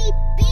Keep.